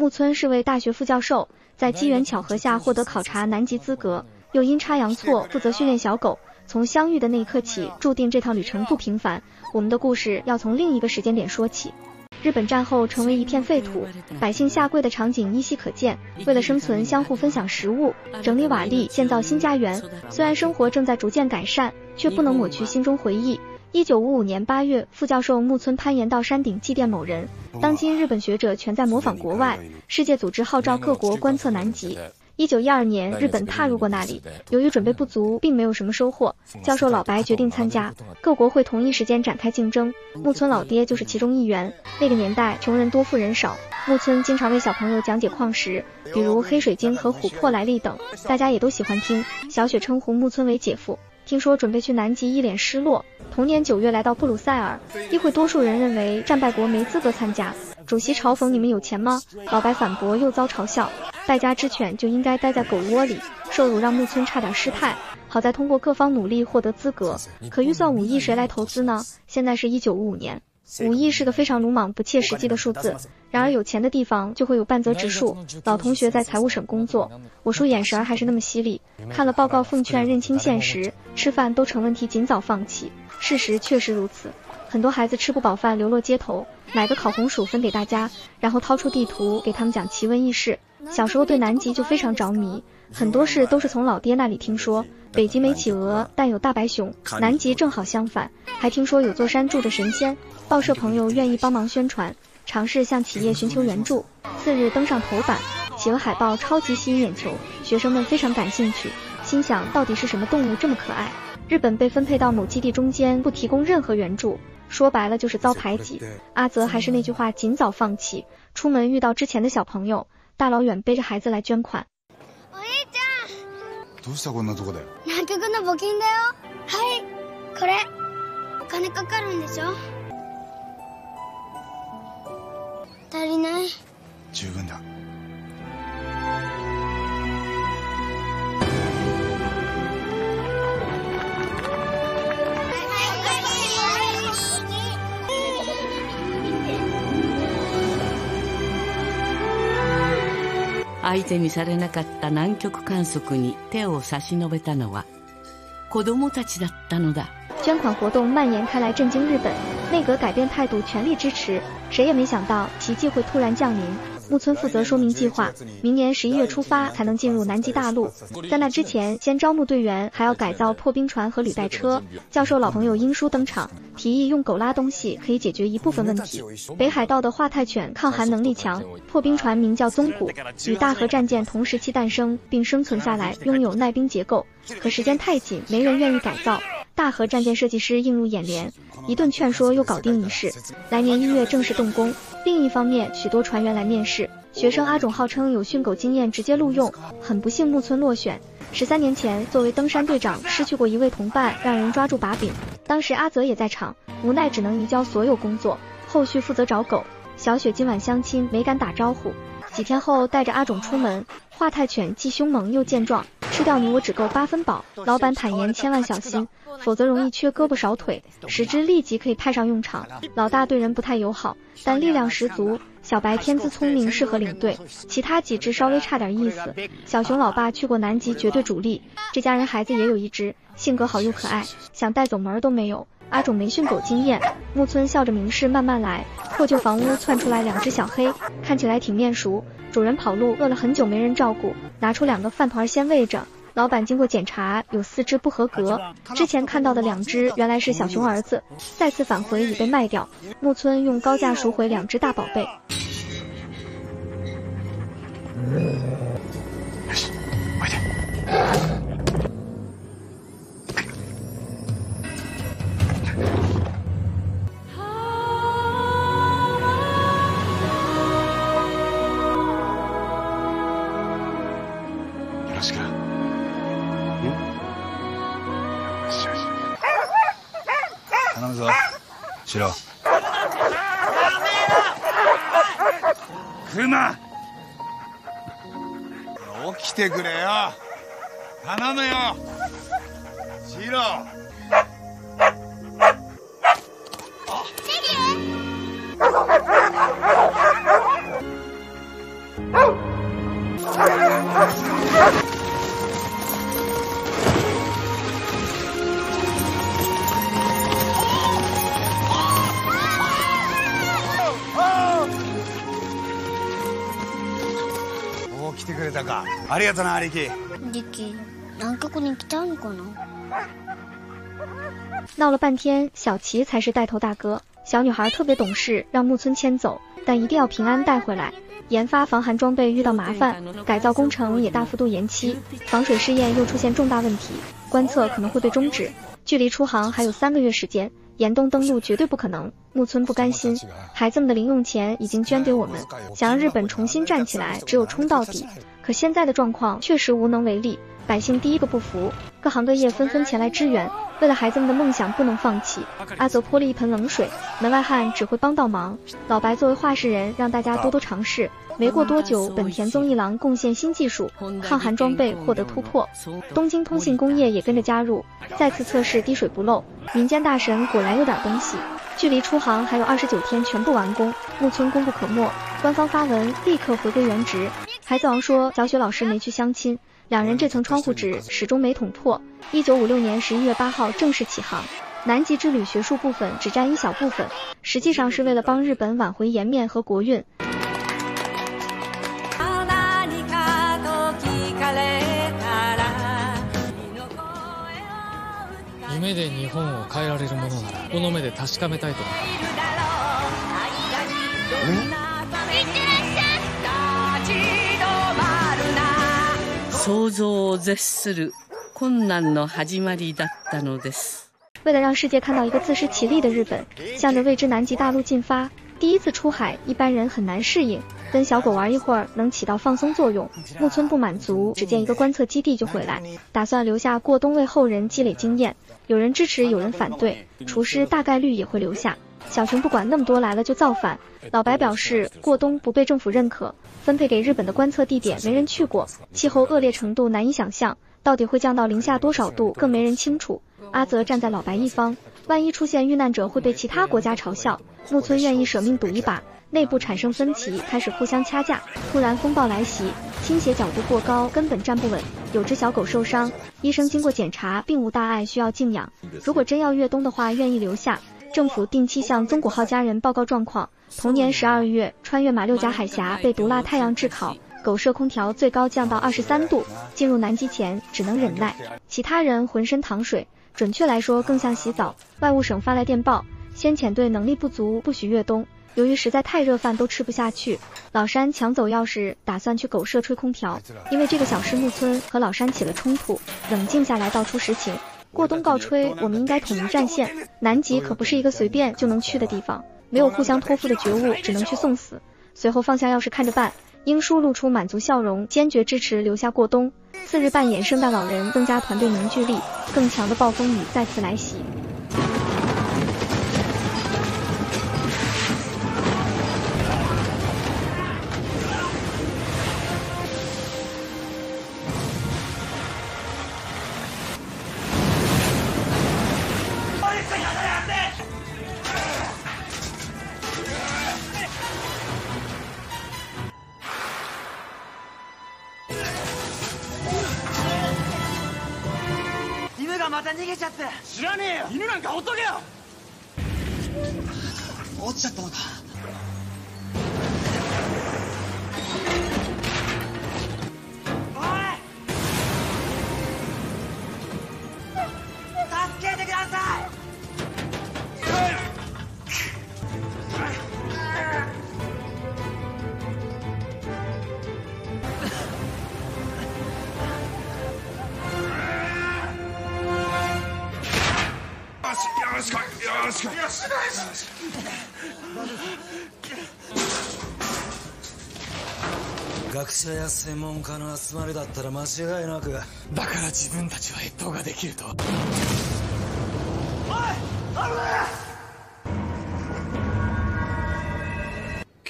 木村是位大学副教授，在机缘巧合下获得考察南极资格，又阴差阳错负责训练小狗。从相遇的那一刻起，注定这趟旅程不平凡。我们的故事要从另一个时间点说起。日本战后成为一片废土，百姓下跪的场景依稀可见。为了生存，相互分享食物，整理瓦砾，建造新家园。虽然生活正在逐渐改善，却不能抹去心中回忆。一九五五年八月，副教授木村攀岩到山顶祭奠某人。当今日本学者全在模仿国外，世界组织号召各国观测南极。一九一二年，日本踏入过那里，由于准备不足，并没有什么收获。教授老白决定参加，各国会同一时间展开竞争，木村老爹就是其中一员。那个年代，穷人多富人少，木村经常为小朋友讲解矿石，比如黑水晶和琥珀来历等，大家也都喜欢听。小雪称呼木村为姐夫。听说准备去南极，一脸失落。同年九月来到布鲁塞尔，议会多数人认为战败国没资格参加。主席嘲讽：“你们有钱吗？”老白反驳，又遭嘲笑：“败家之犬就应该待在狗窝里。”受辱让木村差点失态。好在通过各方努力获得资格，可预算五亿谁来投资呢？现在是一九五五年，五亿是个非常鲁莽、不切实际的数字。然而有钱的地方就会有半泽直树。老同学在财务省工作，我叔眼神还是那么犀利。看了报告，奉劝认清现实，吃饭都成问题，尽早放弃。事实确实如此。很多孩子吃不饱饭，流落街头，买个烤红薯分给大家，然后掏出地图给他们讲奇闻异事。小时候对南极就非常着迷，很多事都是从老爹那里听说。北极没企鹅，但有大白熊。南极正好相反，还听说有座山住着神仙。报社朋友愿意帮忙宣传，尝试向企业寻求援助。次日登上头版，企鹅海报超级吸引眼球，学生们非常感兴趣，心想到底是什么动物这么可爱？日本被分配到某基地中间，不提供任何援助。说白了就是遭排挤。阿泽还是那句话，尽早放弃。出门遇到之前的小朋友，大老远背着孩子来捐款。お兄ちゃん。どうしたこんなとこで。南極の募金だよ。はい。これ。お金かかるんでしょ。足りない。十分だ。 相手にされなかった南極観測に手を差し伸べたのは子供たちだったのだ。捐款活動蔓延开来，震惊日本。内阁改变态度，全力支持。谁也没想到奇迹会突然降临。木村负责说明计划，明年十一月出发才能进入南极大陆。在那之前，先招募队员，还要改造破冰船和履带车。教授老朋友英叔登场，提议用狗拉东西可以解决一部分问题。北海道的化泰犬抗寒能力强，破冰船名叫宗谷，与大和战舰同时期诞生并生存下来，拥有耐冰结构。可时间太紧，没人愿意改造。大和战舰设计师映入眼帘，一顿劝说又搞定一事。来年一月正式动工。另一方面，许多船员来面试，学生阿种号称有训狗经验，直接录用。很不幸，木村落选。十三年前，作为登山队长，失去过一位同伴，让人抓住把柄。当时阿泽也在场，无奈只能移交所有工作，后续负责找狗。小雪今晚相亲，没敢打招呼。几天后，带着阿种出门，华泰犬既凶猛又健壮。吃掉你我只够八分饱。老板坦言，千万小心，否则容易缺胳膊少腿。十只立即可以派上用场。老大对人不太友好，但力量十足。小白天资聪明，适合领队。其他几只稍微差点意思。小熊老爸去过南极，绝对主力。这家人孩子也有一只，性格好又可爱，想带走门儿都没有。阿种没训狗经验。木村笑着明示，慢慢来。破旧房屋窜出来两只小黑，看起来挺面熟。主人跑路，饿了很久没人照顾，拿出两个饭团先喂着。老板经过检查，有四只不合格。之前看到的两只原来是小熊儿子，再次返回已被卖掉。木村用高价赎回两只大宝贝。しろクマ起きてくれよ。頼むよ。シロたかありがとな兄貴リキ南極に来たのかな闹了半天，小齐才是带头大哥。小女孩特别懂事，让木村牵走，但一定要平安带回来。研发防寒装备遇到麻烦，改造工程也大幅度延期，防水试验又出现重大问题，观测可能会被终止。距离出航还有三个月时间，严冬登陆绝对不可能。木村不甘心，孩子们的零用钱已经捐给我们，想让日本重新站起来，只有冲到底。 可现在的状况确实无能为力，百姓第一个不服，各行各业纷纷前来支援。为了孩子们的梦想不能放弃，阿泽泼了一盆冷水，门外汉只会帮倒忙。老白作为话事人，让大家多多尝试。没过多久，本田宗一郎贡献新技术，抗寒装备获得突破，东京通信工业也跟着加入，再次测试滴水不漏。民间大神果然有点东西。距离出航还有二十九天，全部完工。木村功不可没，官方发文立刻回归原职。孩子王说，小雪老师没去相亲。两人这层窗户纸始终没捅破。一九五六年十一月八号正式起航，南极之旅学术部分只占一小部分，实际上是为了帮日本挽回颜面和国运。夢で日本を変えられるものならこの目で確かめたいと思 想像を絶する困難の始まりだったのです。为了让世界看到一个自食其力的日本，向着未知南极大陆进发。第一次出海，一般人很难适应。跟小狗玩一会儿能起到放松作用。木村不满足，只建一个观测基地就回来，打算留下过冬为后人积累经验。有人支持，有人反对。厨师大概率也会留下。 小熊不管那么多，来了就造反。老白表示，过冬不被政府认可，分配给日本的观测地点没人去过，气候恶劣程度难以想象，到底会降到零下多少度更没人清楚。阿泽站在老白一方，万一出现遇难者会被其他国家嘲笑。木村愿意舍命赌一把。内部产生分歧，开始互相掐架。突然风暴来袭，倾斜角度过高，根本站不稳。有只小狗受伤，医生经过检查并无大碍，需要静养。如果真要越冬的话，愿意留下。政府定期向宗谷号家人报告状况。同年十二月，穿越马六甲海峡，被毒辣太阳炙烤，狗舍空调最高降到二十三度。进入南极前只能忍耐，其他人浑身淌水，准确来说更像洗澡。外务省发来电报，先遣队能力不足，不许越冬。由于实在太热，饭都吃不下去，老山抢走钥匙，打算去狗舍吹空调。因为这个小事，木村和老山起了冲突。冷静下来，道出实情。过冬告吹，我们应该统一战线。南极可不是一个随便就能去的地方，没有互相托付的觉悟，只能去送死。随后放下钥匙，看着办。英叔露出满足笑容，坚决支持留下过冬。次日扮演圣诞老人，增加团队凝聚力。更强的暴风雨再次来袭。学者や専門家の集まりだったら間違いなく。だから自分たちは越冬ができると。おいあれ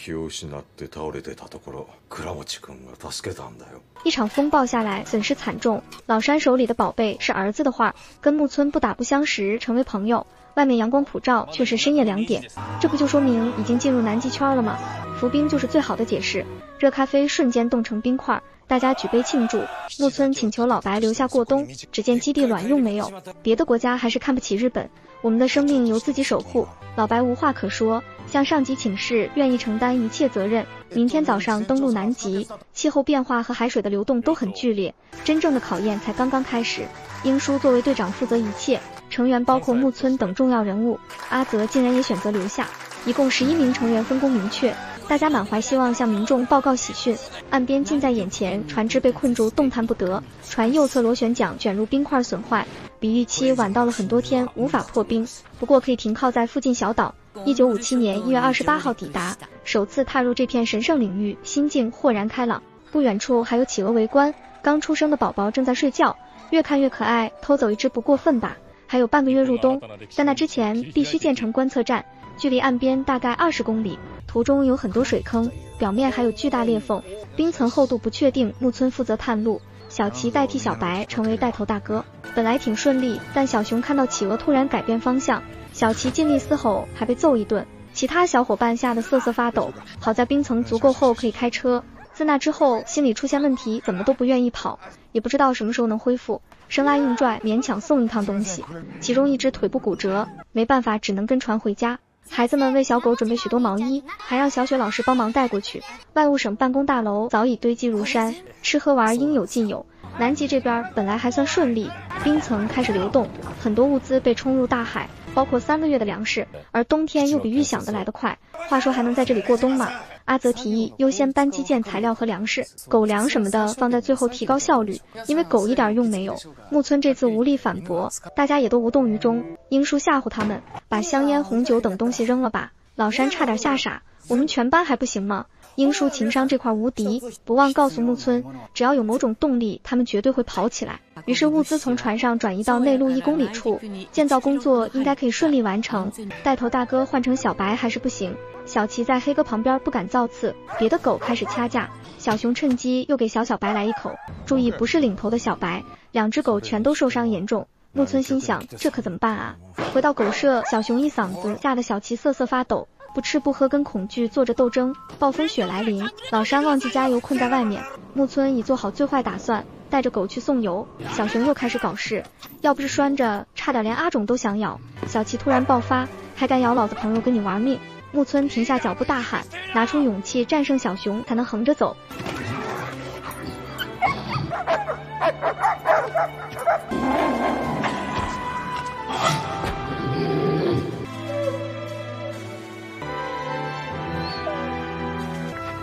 気を失って倒れてたところ倉持君が助けたんだよ一场风暴下来损失惨重老山手里的宝贝是儿子的画跟木村不打不相识成为朋友外面阳光普照却是深夜两点这不就说明已经进入南极圈了吗 浮冰就是最好的解释。热咖啡瞬间冻成冰块，大家举杯庆祝。木村请求老白留下过冬，只见基地卵用没有。别的国家还是看不起日本，我们的生命由自己守护。老白无话可说， 向上级请示，愿意承担一切责任。明天早上登陆南极，气候变化和海水的流动都很剧烈，真正的考验才刚刚开始。英叔作为队长负责一切，成员包括木村等重要人物，阿泽竟然也选择留下。一共十一名成员分工明确。大家满怀希望向民众报告喜讯，岸边近在眼前，船只被困住，动弹不得。船右侧螺旋桨卷入冰块，损坏，比预期晚到了很多天，无法破冰。不过可以停靠在附近小岛。一九五七年一月二十八号抵达，首次踏入这片神圣领域，心境豁然开朗。不远处还有企鹅围观，刚出生的宝宝正在睡觉，越看越可爱，偷走一只不过分吧？还有半个月入冬，在那之前必须建成观测站，距离岸边大概二十公里。途中有很多水坑，表面还有巨大裂缝，冰层厚度不确定。木村负责探路，小齐代替小白成为带头大哥。本来挺顺利，但小熊看到企鹅突然改变方向，小齐尽力嘶吼，还被揍一顿。其他小伙伴吓得瑟瑟发抖。好在冰层足够厚，可以开车。自那之后，心理出现问题，怎么都不愿意跑，也不知道什么时候能恢复。生拉硬拽，勉强送一趟东西，其中一只腿部骨折，没办法，只能跟船回家。孩子们为小狗准备许多毛衣，还让小雪老师帮忙带过去。外务省办公大楼早已堆积如山，吃喝玩应有尽有。南极这边本来还算顺利，冰层开始流动，很多物资被冲入大海，包括三个月的粮食。而冬天又比预想的来得快。话说还能在这里过冬吗？阿泽提议优先搬基建材料和粮食，狗粮什么的放在最后提高效率，因为狗一点用没有。木村这次无力反驳，大家也都无动于衷。英叔吓唬他们，把香烟、红酒等东西扔了吧。老山差点吓傻，我们全班还不行吗？英叔情商这块无敌，不忘告诉木村，只要有某种动力，他们绝对会跑起来。于是物资从船上转移到内陆一公里处，建造工作应该可以顺利完成。带头大哥换成小白还是不行。小齐在黑哥旁边不敢造次，别的狗开始掐架，小熊趁机又给小小白来一口。注意，不是领头的小白，两只狗全都受伤严重。木村心想，这可怎么办啊？回到狗舍，小熊一嗓子吓得小齐瑟瑟发抖，不吃不喝跟恐惧做着斗争。暴风雪来临，老山忘记加油，困在外面。木村已做好最坏打算，带着狗去送油。小熊又开始搞事，要不是拴着，差点连阿种都想咬。小齐突然爆发，还敢咬老子朋友，跟你玩命！木村停下脚步，大喊：“拿出勇气战胜小熊，才能横着走。”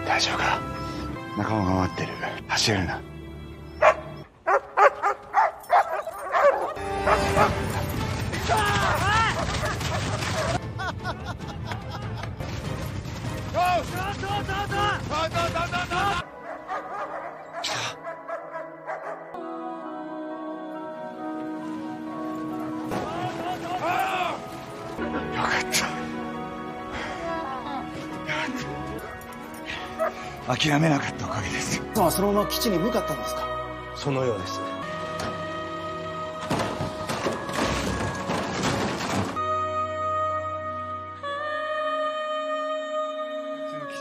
大丈夫か？仲間が待ってる。走れるな。諦めなかったおかげですはそのまま基地に向かったんですかそのようです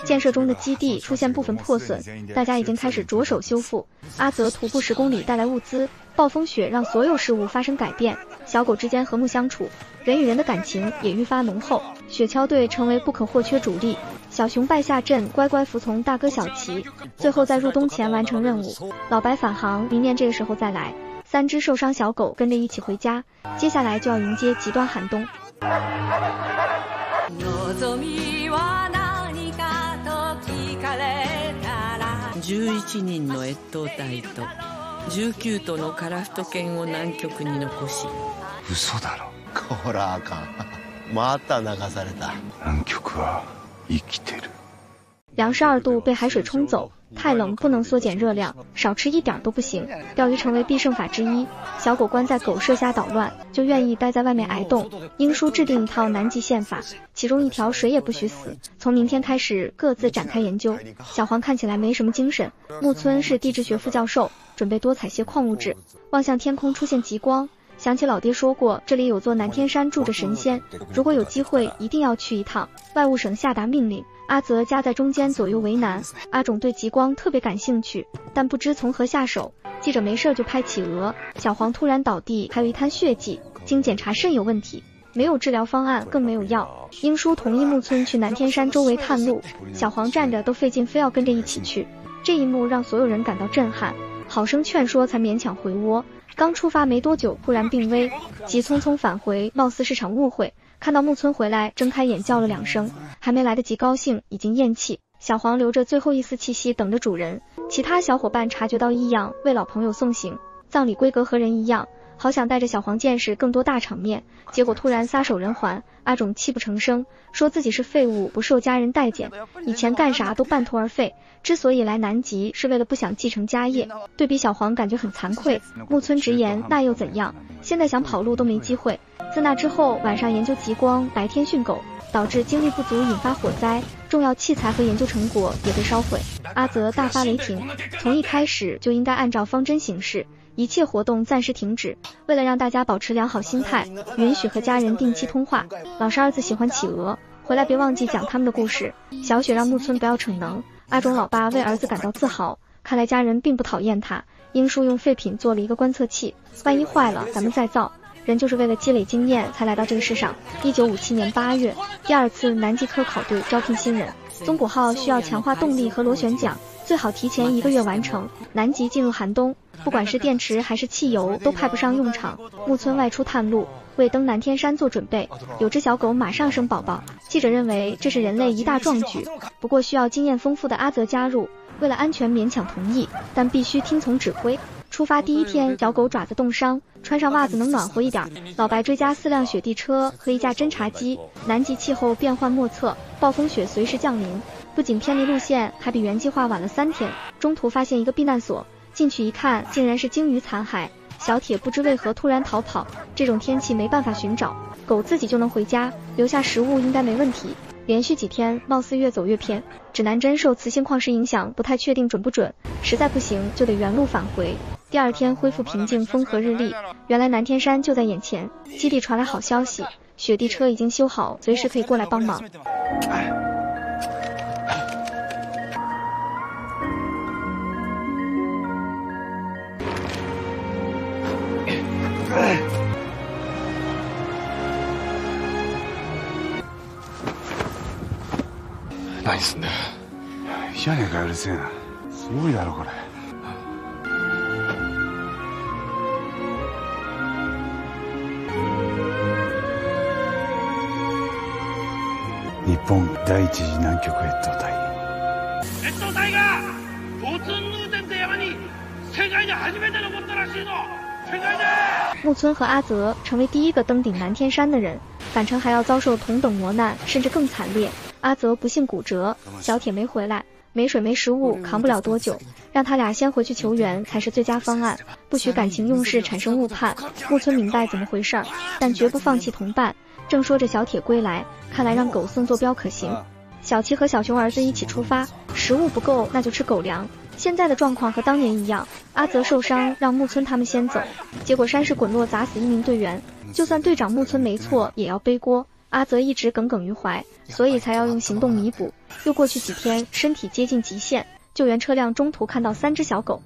建设中的基地出现部分破损，大家已经开始着手修复。阿泽徒步十公里带来物资，暴风雪让所有事物发生改变。小狗之间和睦相处，人与人的感情也愈发浓厚。雪橇队成为不可或缺主力。 小熊败下阵，乖乖服从大哥小齐，最后在入冬前完成任务。老白返航，明年这个时候再来。三只受伤小狗跟着一起回家。接下来就要迎接极端寒冬。11人の越冬隊と19頭のカラフト犬を南極に残し嘘だろこらあかんまた流された南極は 生きてる粮食二度被海水冲走，太冷不能缩减热量，少吃一点都不行。钓鱼成为必胜法之一，小狗关在狗舍瞎捣乱，就愿意待在外面挨冻。英叔制定一套南极宪法，其中一条谁也不许死。从明天开始各自展开研究。小黄看起来没什么精神。木村是地质学副教授，准备多采些矿物质。望向天空出现极光， 想起老爹说过这里有座南天山住着神仙，如果有机会一定要去一趟。外务省下达命令。阿泽夹在中间左右为难。阿种对极光特别感兴趣，但不知从何下手。记者没事就拍企鹅，小黄突然倒地，还有一滩血迹，经检查肾有问题，没有治疗方案，更没有药。英叔同意木村去南天山周围探路，小黄站着都费劲，非要跟着一起去。这一幕让所有人感到震撼，好生劝说才勉强回窝。刚出发没多久，忽然病危，急匆匆返回，貌似是场误会。看到木村回来，睁开眼叫了两声，还没来得及高兴，已经咽气。小黄留着最后一丝气息，等着主人。其他小伙伴察觉到异样，为老朋友送行。葬礼规格和人一样，好想带着小黄见识更多大场面，结果突然撒手人寰。阿种泣不成声，说自己是废物，不受家人待见，以前干啥都半途而废。之所以来南极，是为了不想继承家业。对比小黄，感觉很惭愧。木村直言，那又怎样？现在想跑路都没机会。自那之后，晚上研究极光，白天训狗。导致精力不足，引发火灾，重要器材和研究成果也被烧毁。阿泽大发雷霆，从一开始就应该按照方针行事，一切活动暂时停止。为了让大家保持良好心态，允许和家人定期通话。老实儿子喜欢企鹅，回来别忘记讲他们的故事。小雪让木村不要逞能。阿忠老爸为儿子感到自豪，看来家人并不讨厌他。英叔用废品做了一个观测器，万一坏了，咱们再造。人就是为了积累经验才来到这个世上。一九五七年八月，第二次南极科考队招聘新人，宗谷号需要强化动力和螺旋桨，最好提前一个月完成。南极进入寒冬，不管是电池还是汽油都派不上用场。木村外出探路，为登南天山做准备。有只小狗马上生宝宝，记者认为这是人类一大壮举，不过需要经验丰富的阿泽加入。为了安全，勉强同意，但必须听从指挥。出发第一天，小狗爪子冻伤，穿上袜子能暖和一点。老白追加四辆雪地车和一架侦察机。南极气候变幻莫测，暴风雪随时降临，不仅偏离路线，还比原计划晚了三天。中途发现一个避难所，进去一看，竟然是鲸鱼残骸。小铁不知为何突然逃跑，这种天气没办法寻找，狗自己就能回家，留下食物应该没问题。连续几天，貌似越走越偏。指南针受磁性矿石影响，不太确定准不准。实在不行，就得原路返回。第二天恢复平静，风和日丽。原来南天山就在眼前。基地传来好消息，雪地车已经修好，随时可以过来帮忙。何すんだよ屋根がうるせえな。すごいだろこれ。日本第一次南極越冬隊。越冬隊がポツンヌーテンって山に世界で初めて登ったらしいぞ木村和阿泽成为第一个登顶南天山的人，返程还要遭受同等磨难，甚至更惨烈。阿泽不幸骨折，小铁没回来，没水没食物，扛不了多久，让他俩先回去求援才是最佳方案，不许感情用事产生误判。木村明白怎么回事儿，但绝不放弃同伴。正说着，小铁归来，看来让狗送坐标可行。小七和小熊儿子一起出发，食物不够那就吃狗粮。现在的状况和当年一样，阿泽受伤，让木村他们先走，结果山势滚落砸死一名队员，就算队长木村没错，也要背锅。阿泽一直耿耿于怀，所以才要用行动弥补。又过去几天，身体接近极限，救援车辆中途看到三只小狗。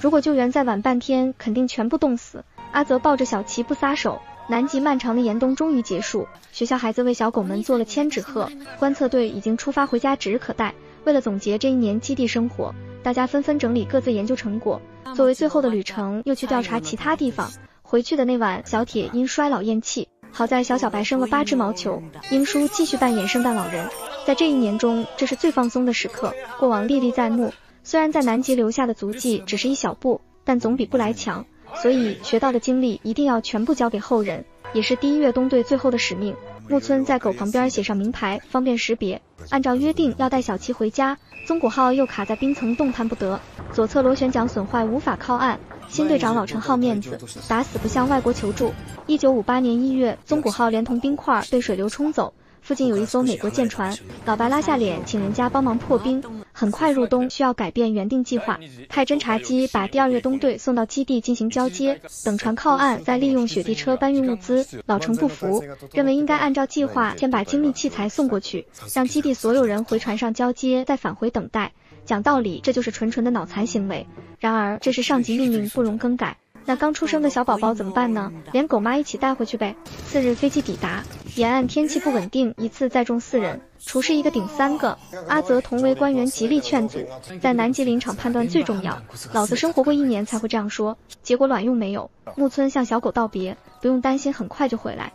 如果救援再晚半天，肯定全部冻死。阿泽抱着小琪不撒手。南极漫长的严冬终于结束，学校孩子为小狗们做了千纸鹤。观测队已经出发回家，指日可待。为了总结这一年基地生活，大家纷纷整理各自研究成果。作为最后的旅程，又去调查其他地方。回去的那晚，小铁因衰老咽气，好在小小白生了八只毛球。英叔继续扮演圣诞老人，在这一年中，这是最放松的时刻，过往历历在目。虽然在南极留下的足迹只是一小步，但总比不来强。所以学到的经历一定要全部交给后人，也是第一越冬队最后的使命。木村在狗旁边写上名牌，方便识别。按照约定要带小七回家，宗谷浩又卡在冰层动弹不得，左侧螺旋桨损坏无法靠岸。新队长老陈好面子，打死不向外国求助。一九五八年一月，宗谷浩连同冰块被水流冲走。附近有一艘美国舰船，老白拉下脸请人家帮忙破冰。很快入冬，需要改变原定计划，派侦察机把第二月冬队送到基地进行交接，等船靠岸再利用雪地车搬运物资。老程不服，认为应该按照计划先把精密器材送过去，让基地所有人回船上交接，再返回等待。讲道理，这就是纯纯的脑残行为。然而这是上级命令，不容更改。那刚出生的小宝宝怎么办呢？连狗妈一起带回去呗。次日飞机抵达，沿岸天气不稳定，一次载重四人，厨师一个顶三个。阿泽同为官员，极力劝阻，在南极林场判断最重要。老子生活过一年才会这样说，结果卵用没有。木村向小狗道别，不用担心，很快就回来。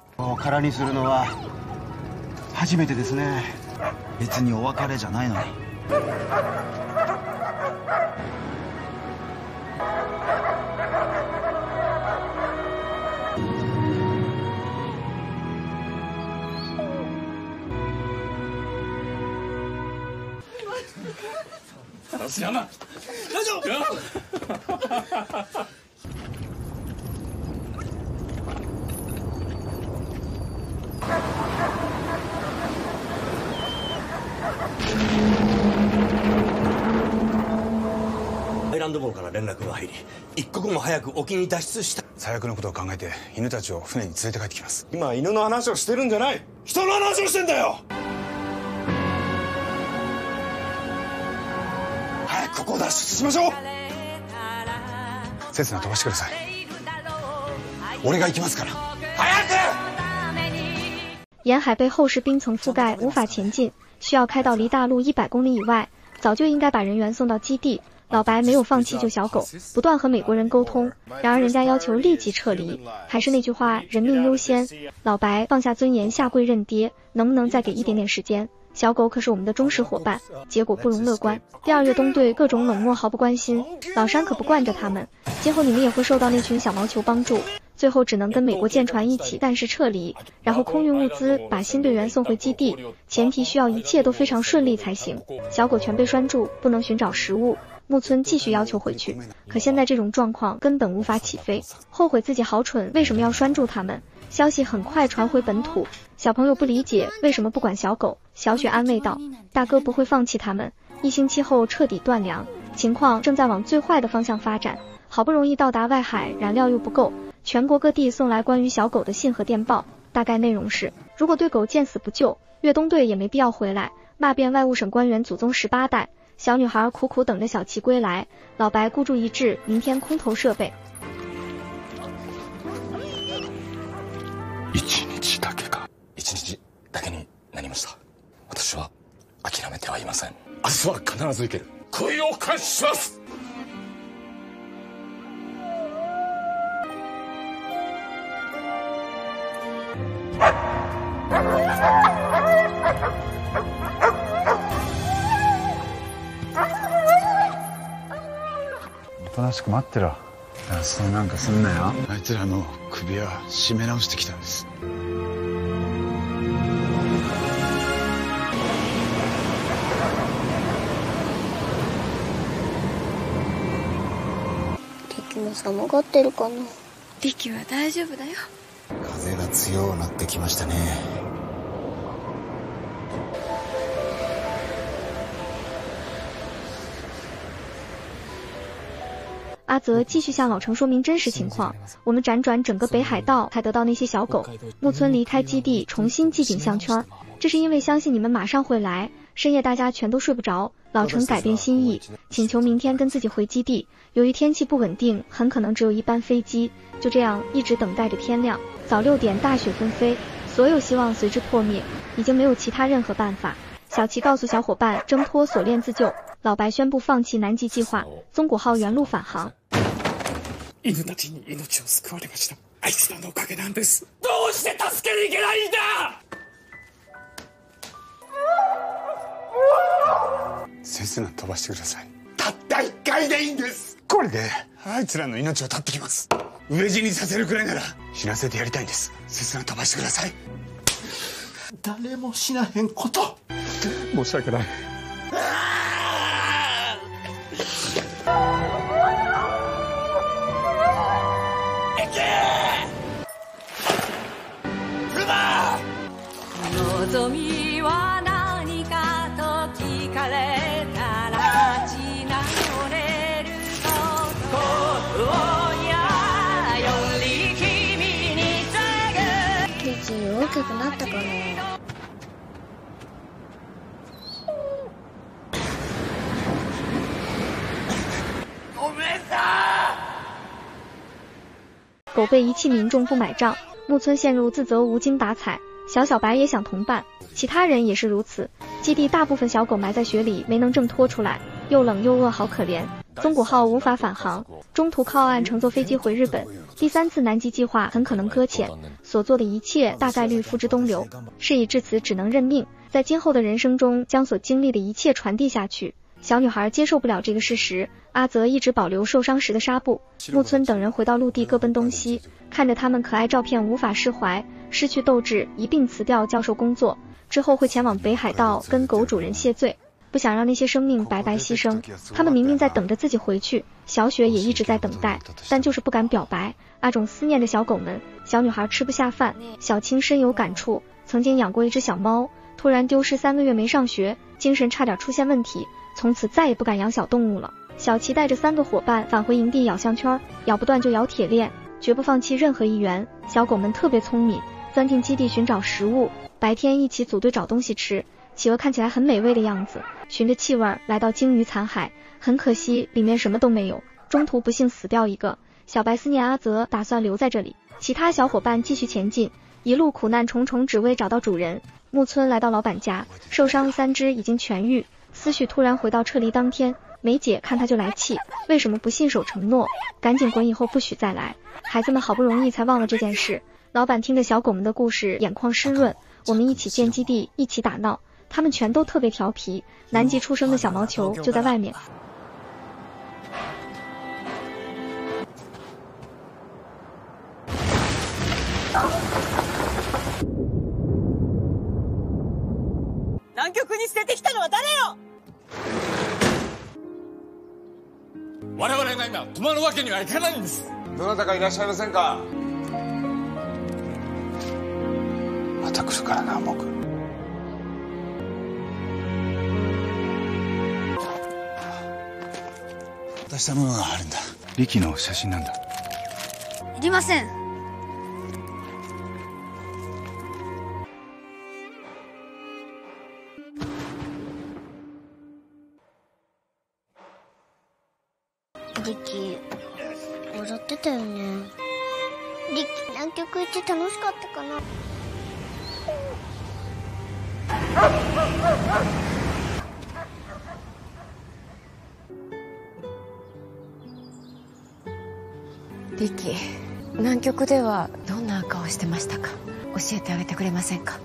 大丈夫。アイランド号から連絡が入り一刻も早く沖に脱出した。最悪のことを考えて犬たちを船に連れて帰ってきます。今犬の話をしてるんじゃない。人の話をしてんだよ！早くここを脱出しましょう！刹那飛ばしてください。俺が行きますから。早く！沿海被厚实冰层覆盖，无法前进，需要开到离大陆一百公里以外。早就应该把人员送到基地。老白没有放弃救小狗，不断和美国人沟通。然而人家要求立即撤离，还是那句话，人命优先。老白放下尊严，下跪认爹，能不能再给一点点时间？小狗可是我们的忠实伙伴，结果不容乐观。第二越冬队各种冷漠，毫不关心。老山可不惯着他们，今后你们也会受到那群小毛球帮助。最后只能跟美国舰船一起暂时撤离，然后空运物资，把新队员送回基地。前提需要一切都非常顺利才行。小狗全被拴住，不能寻找食物。木村继续要求回去，可现在这种状况根本无法起飞，后悔自己好蠢，为什么要拴住他们？消息很快传回本土，小朋友不理解为什么不管小狗。小雪安慰道：“大哥不会放弃他们。”一星期后彻底断粮，情况正在往最坏的方向发展。好不容易到达外海，燃料又不够，全国各地送来关于小狗的信和电报，大概内容是：如果对狗见死不救，越冬队也没必要回来。骂遍外务省官员祖宗十八代。小女孩苦苦等着小七归来，老白孤注一掷，明天空投设备。一日だけか。一日だけになりました。私は諦めてはいません。明日は必ず行ける。恋を感します。 なしく待ってろ。脱走なんかすんなよ。あいつらの首は締め直してきたんです。リキも寒がってるかな。リキは大丈夫だよ。風が強くなってきましたね则继续向老程说明真实情况。我们辗转整个北海道才得到那些小狗。木村离开基地，重新系紧项圈，这是因为相信你们马上会来。深夜大家全都睡不着，老程改变心意，请求明天跟自己回基地。由于天气不稳定，很可能只有一班飞机。就这样一直等待着天亮。早六点，大雪纷飞，所有希望随之破灭，已经没有其他任何办法。小齐告诉小伙伴挣脱锁链自救。老白宣布放弃南极计划，宗谷号原路返航。犬たちに命を救われました。あいつらのおかげなんです。どうして助けに行けないんだ。先生の飛ばしてください。たった一回でいいんです。これであいつらの命を絶ってきます。飢え死にさせるくらいなら死なせてやりたいんです。先生の飛ばしてください。誰もしなへんこと申し訳ない。望み狗被遗弃，民众不买账，木村陷入自责，无精打采。小小白也想同伴，其他人也是如此。基地大部分小狗埋在雪里，没能挣脱出来，又冷又饿，好可怜。宗谷号无法返航，中途靠岸乘坐飞机回日本。第三次南极计划很可能搁浅，所做的一切大概率付之东流。事已至此，只能认命，在今后的人生中将所经历的一切传递下去。小女孩接受不了这个事实，阿泽一直保留受伤时的纱布。木村等人回到陆地，各奔东西。看着他们可爱照片，无法释怀，失去斗志，一并辞掉教授工作。之后会前往北海道跟狗主人谢罪，不想让那些生命白白牺牲。他们明明在等着自己回去，小雪也一直在等待，但就是不敢表白。阿种思念着小狗们，小女孩吃不下饭，小青深有感触，曾经养过一只小猫，突然丢失三个月没上学，精神差点出现问题。从此再也不敢养小动物了。小琪带着三个伙伴返回营地，咬项圈，咬不断就咬铁链，绝不放弃任何一员。小狗们特别聪明，钻进基地寻找食物，白天一起组队找东西吃。企鹅看起来很美味的样子，循着气味来到鲸鱼残骸，很可惜里面什么都没有，中途不幸死掉一个。小白思念阿泽，打算留在这里。其他小伙伴继续前进，一路苦难重重，只为找到主人。木村来到老板家，受伤的三只已经痊愈。思绪突然回到撤离当天，梅姐看他就来气，为什么不信守承诺？赶紧滚，以后不许再来！孩子们好不容易才忘了这件事。老板听着小狗们的故事，眼眶湿润。我们一起建基地，一起打闹，他们全都特别调皮。南极出生的小毛球就在外面。南極に捨ててきたのは誰よ 我々が今止まるわけにはいかないんです。どなたかいらっしゃいませんか？また来るからな僕。渡したものがあるんだ。リキの写真なんだ。いりません楽しかったかな。リキ南極ではどんな顔してましたか？教えてあげてくれませんか？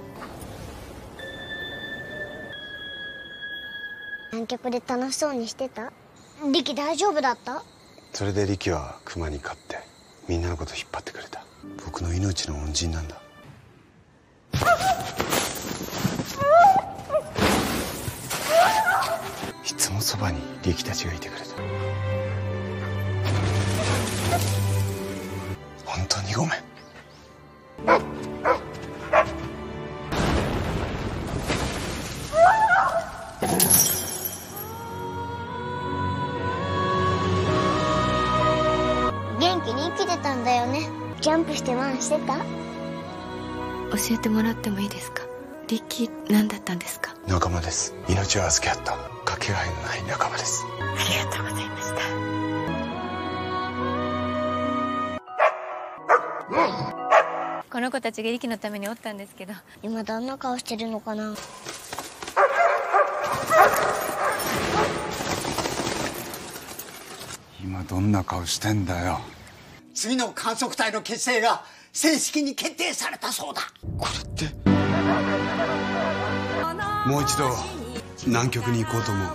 南極で楽しそうにしてた？リキ大丈夫だった？それでリキはクマに勝ってみんなのこと引っ張ってくれた僕の命の恩人なんだ。いつもそばに力たちがいてくれた。本当にごめん。ジャンプしてた？教えてもらってもいいですか？リキ何だったんですか？仲間です。命を預け合った。かけがえのない仲間です。ありがとうございました。この子たちがリキのためにおったんですけど。今どんな顔してるのかな？今どんな顔してんだよ次の観測隊の結成が正式に決定されたそうだもう一度南極に行こうと思う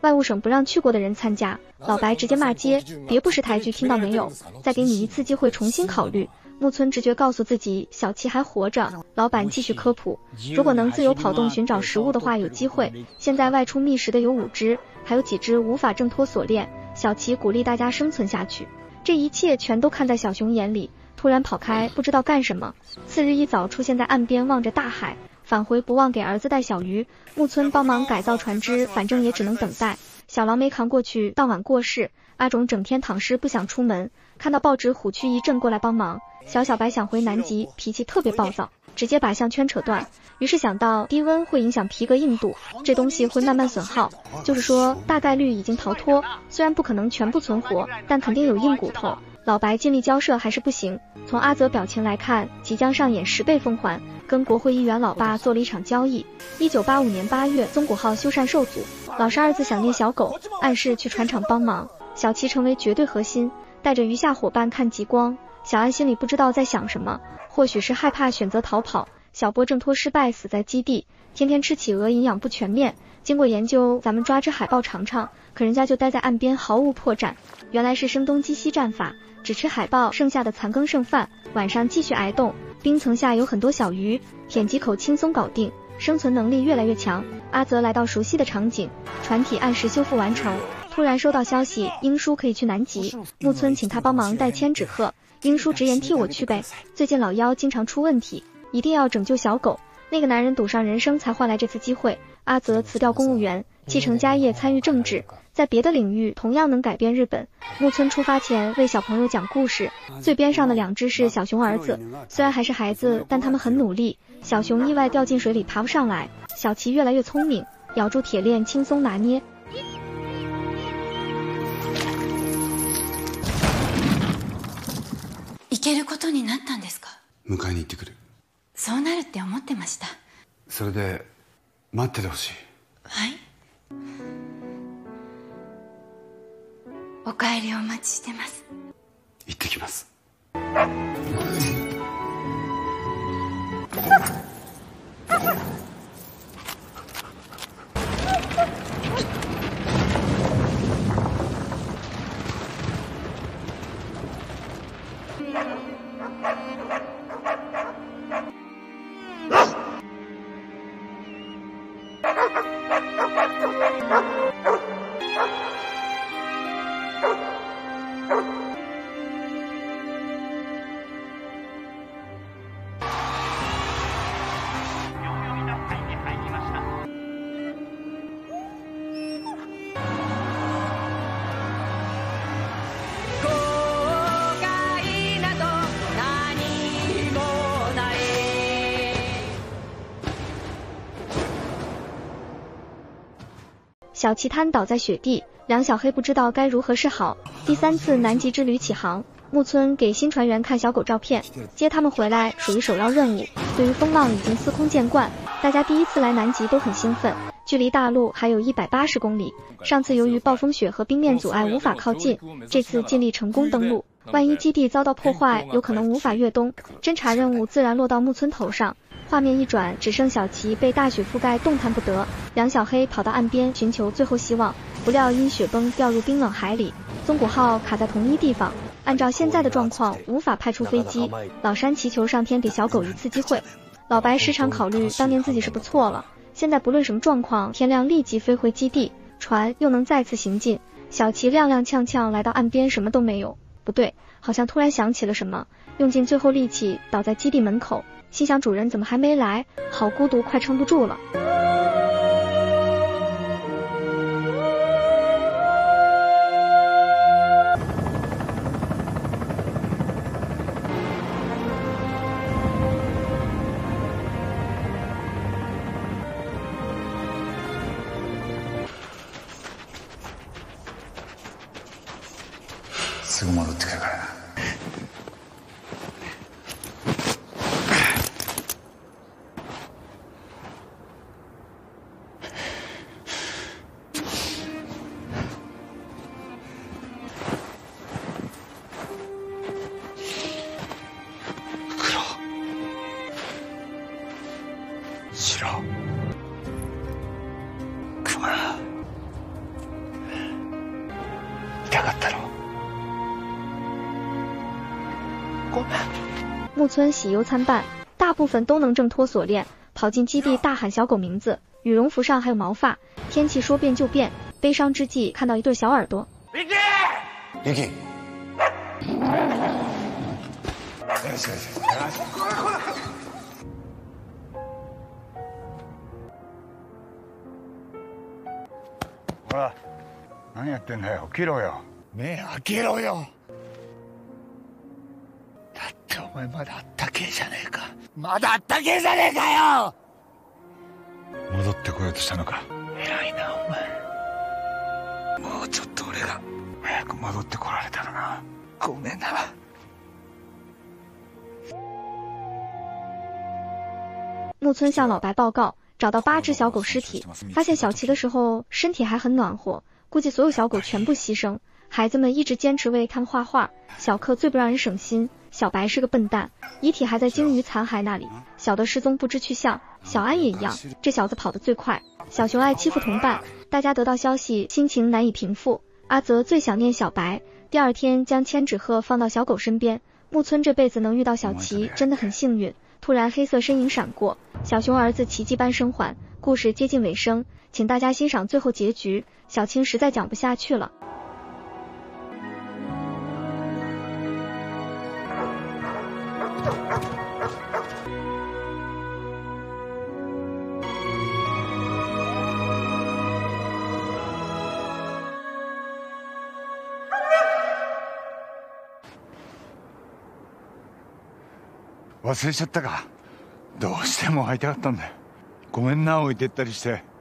外务省不让去过的人参加，老白直接骂街，别不识抬举，听到没有？再给你一次机会，重新考虑。木村直觉告诉自己，小七还活着。老板继续科普，如果能自由跑动寻找食物的话，有机会。现在外出觅食的有五只，还有几只无法挣脱锁链。小七鼓励大家生存下去。这一切全都看在小熊眼里，突然跑开，不知道干什么。次日一早出现在岸边，望着大海，返回不忘给儿子带小鱼。木村帮忙改造船只，反正也只能等待。小狼没扛过去，当晚过世。阿种整天躺尸不想出门，看到报纸虎躯一震过来帮忙。小小白想回南极，脾气特别暴躁，直接把项圈扯断。于是想到低温会影响皮革硬度，这东西会慢慢损耗，就是说大概率已经逃脱，虽然不可能全部存活，但肯定有硬骨头。老白尽力交涉还是不行。从阿泽表情来看，即将上演十倍奉还，跟国会议员老爸做了一场交易。一九八五年八月，宗谷号修缮受阻，老实儿子想念小狗，暗示去船厂帮忙。小齐成为绝对核心，带着余下伙伴看极光。小安心里不知道在想什么，或许是害怕选择逃跑。小波挣脱失败，死在基地，天天吃企鹅，营养不全面。经过研究，咱们抓只海豹尝尝，可人家就待在岸边，毫无破绽。原来是声东击西战法，只吃海豹剩下的残羹剩饭，晚上继续挨冻。冰层下有很多小鱼，舔几口轻松搞定，生存能力越来越强。阿泽来到熟悉的场景，船体按时修复完成。突然收到消息，英叔可以去南极，木村请他帮忙带千纸鹤。英叔直言替我去呗，最近老妖经常出问题，一定要拯救小狗。那个男人赌上人生才换来这次机会。阿泽辞掉公务员，继承家业，参与政治，在别的领域同样能改变日本。木村出发前为小朋友讲故事，最边上的两只是小熊儿子，虽然还是孩子，但他们很努力。小熊意外掉进水里爬不上来，小琪越来越聪明，咬住铁链轻松拿捏。行けることになったんですか？迎えに行ってくる。そうなるって思ってました。それで待っててほしい。はい。お帰りをお待ちしてます。行ってきます 小齐瘫倒在雪地，梁小黑不知道该如何是好。第三次南极之旅起航，木村给新船员看小狗照片，接他们回来属于首要任务。对于风浪已经司空见惯，大家第一次来南极都很兴奋。距离大陆还有一百八十公里，上次由于暴风雪和冰面阻碍无法靠近，这次尽力成功登陆。万一基地遭到破坏，有可能无法越冬，侦察任务自然落到木村头上。画面一转，只剩小齐被大雪覆盖，动弹不得。梁小黑跑到岸边寻求最后希望，不料因雪崩掉入冰冷海里。宗谷号卡在同一地方，按照现在的状况，无法派出飞机。老山祈求上天给小狗一次机会。老白时常考虑，当年自己是不错了。现在不论什么状况，天亮立即飞回基地，船又能再次行进。小齐踉踉跄跄来到岸边，什么都没有。不对，好像突然想起了什么，用尽最后力气倒在基地门口，心想主人怎么还没来？好孤独，快撑不住了。すぐ戻ってくるからな 村喜忧参半，大部分都能挣脱锁链，跑进基地大喊小狗名字，羽绒服上还有毛发。天气说变就变，悲伤之际看到一对小耳朵。リキほら何やってんだよ起きろよ目開けろよ 前まだあったけえじゃねえかまだあったけえじゃねえかよ戻ってこようとしたのか偉いなお前もうちょっと俺が早く戻ってこられたらなごめんな木村向老白报告，找到八只小狗尸体，发现小齐的时候身体还很暖和，估计所有小狗全部牺牲。孩子们一直坚持为他们画画，小克最不让人省心。 小白是个笨蛋，遗体还在鲸鱼残骸那里，小的失踪不知去向。小安也一样，这小子跑得最快。小熊爱欺负同伴，大家得到消息心情难以平复。阿泽最想念小白，第二天将千纸鹤放到小狗身边。木村这辈子能遇到小琪真的很幸运。突然黑色身影闪过，小熊儿子奇迹般生还。故事接近尾声，请大家欣赏最后结局。小青实在讲不下去了。忘れちゃったか。どうしても会いたかったんだよ。ごめんな置いてったりして。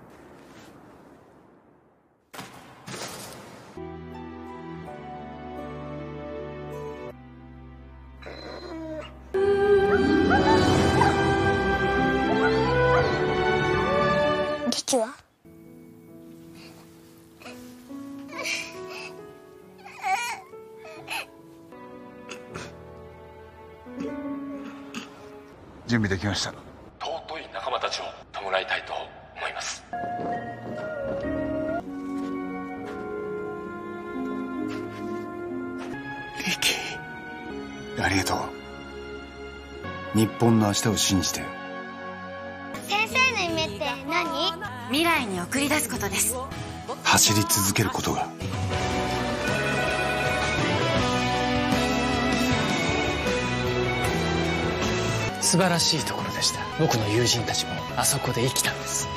う日本の明日を信じて。先生の夢って何？未来に送り出すことです。走り続けることが。素晴らしいところでした。僕の友人たちもあそこで生きたんです